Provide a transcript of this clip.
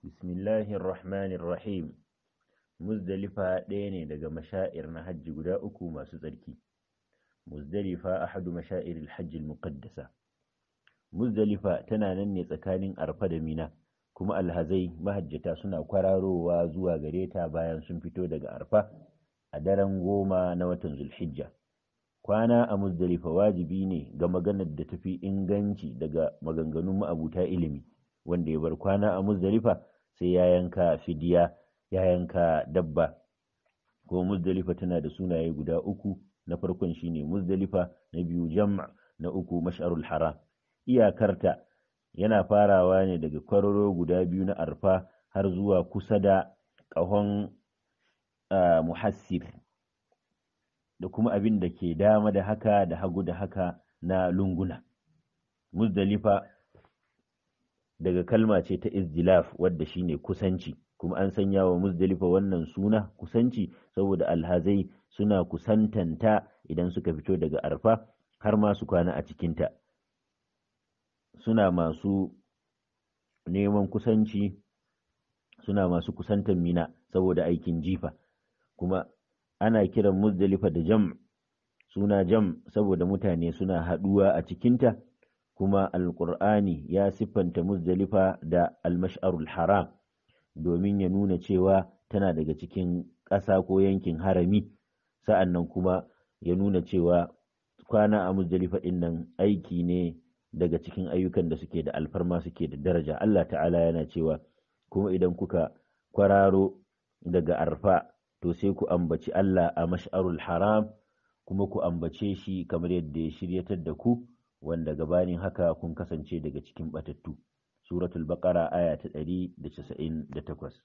Bismillahir Rahmanir Rahim. Muzdalifa ɗaya ne daga mashair na hajji guda uku masu tsarki. Muzdalifa ahadu mashairil hajji muqaddasa. Muzdalifa tana nan ne tsakanin Arfa da Mina, kuma alhazai mahajjata suna kwararowa zuwa gare ta bayan sun fito daga Arfa a daren goma na watan Zulhijja. Kwana a Muzdalifa wajibi ne ga maganar da tafi inganci daga maganganun ma'abuta ilimi, wanda ya bar kwana a Muzdalifa sai ya yanka fidiya ya yanka dabba. Ko muzdalifa tana da sunaye guda uku. Na farkon shine muzdalifa na biyu jam' na uku mash'arul haram. Iyakarta yana farawa ne daga kwararo guda biyu na arfa har zuwa kusa da ƙahon muhassir. Da kuma abin da ke dama da haka da hagu da haka na lunguna. Muzdalifa daga kalma ce ta izdilaf wadda shine kusanci. Kuma an sanya wa muzdalifa wannan suna kusanci saboda alhazai suna kusantanta idan suka fito daga arfa har ma su kwana a cikinta. Suna masu neman kusanci suna masu kusantan mina saboda aikin jifa. Kuma ana kiran muzdalifa da jam suna jam saboda mutane suna haɗuwa a cikinta. Kuma alƙur'ani ya siffanta muzdalifa da almash'arul haram domin ya nuna cewa tana daga cikin ƙasa ko yankin harami. Sa'an nan kuma ya nuna cewa kwana a muzdalifa ɗin nan aiki ne daga cikin ayyukan da suke da alfarma suke da daraja. Allah ta'ala yana cewa kuma idan kuka kwararo daga arfa to sai ku ambaci Allah a mash'arul haram kuma ku ambace shi kamar yadda ya shiryatar da ku wanda gabanin haka kun kasance daga cikin batattu. Suratul baqara aya ta 198